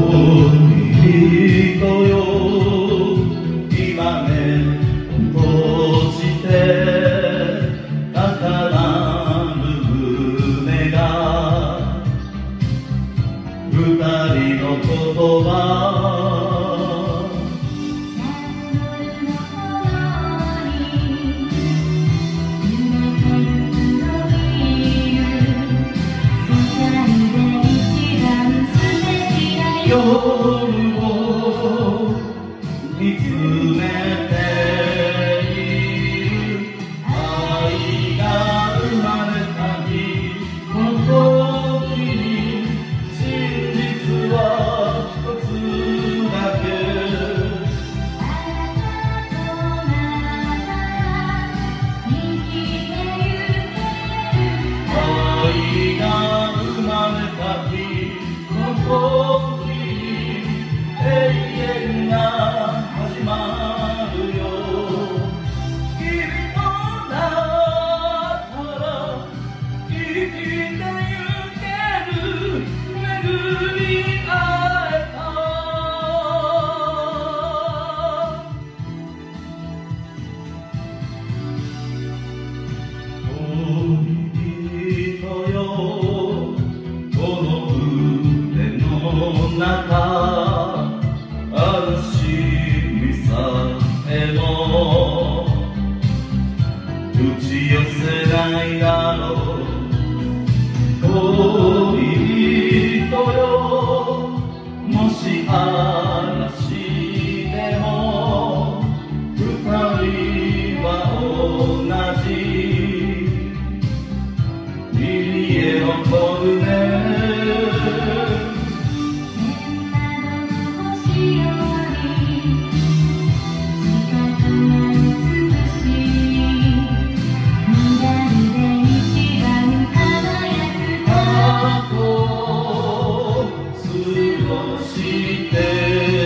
poderei yolunda 打ち寄せないだろう。恋人よ。もし嵐でも2人は同じ。耳へ江のトル si te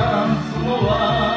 слова.